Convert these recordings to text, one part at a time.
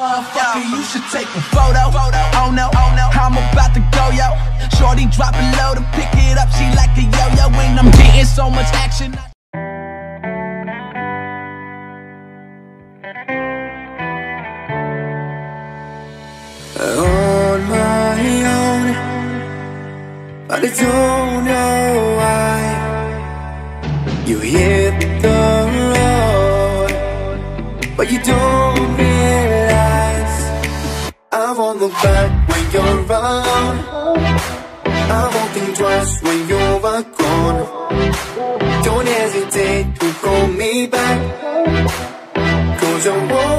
You should take a photo. Oh no, oh no, I'm about to go, yo. Shorty dropping low to pick it up. She like a yo-yo when I'm getting so much action. on my own But I don't know why You hit the road But you don't look back when you're around I won't think twice when you're gone. Don't hesitate to call me back. Cause I won't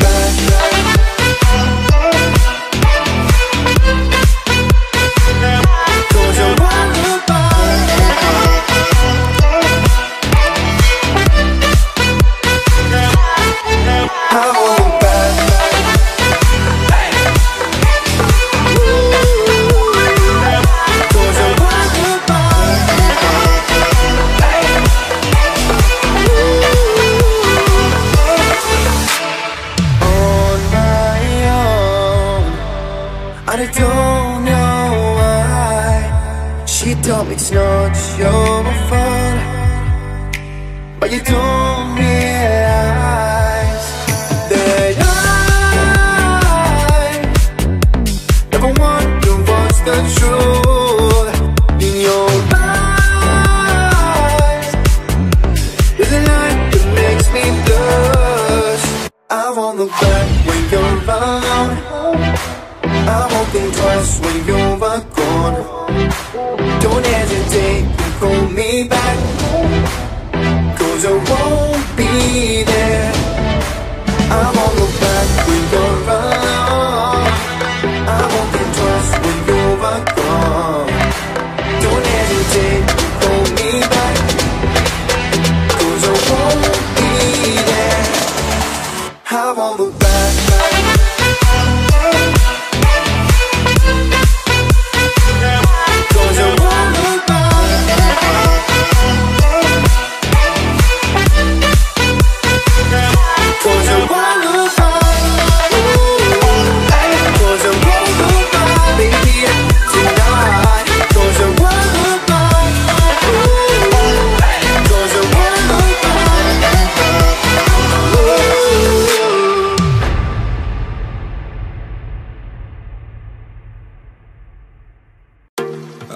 back I won't think twice when you're gone Don't hesitate to call me back. Cause I won't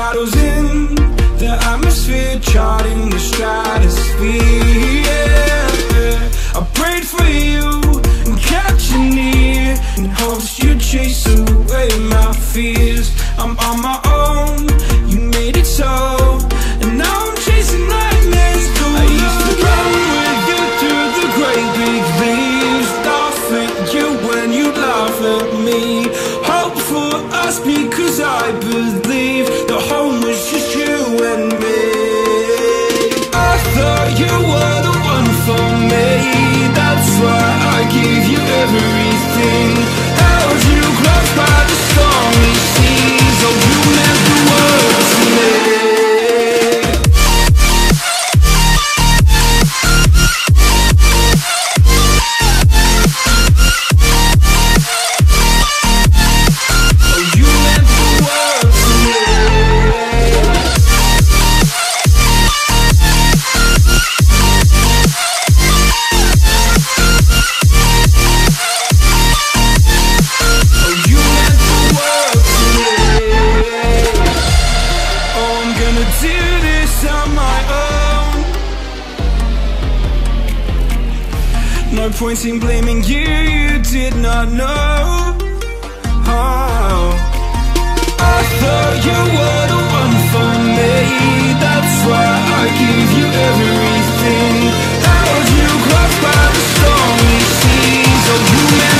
Clarozinho sing No point in blaming you, you did not know. Oh. I thought you were the one for me. That's why I give you everything. Held you close by the stormy seas. Oh, you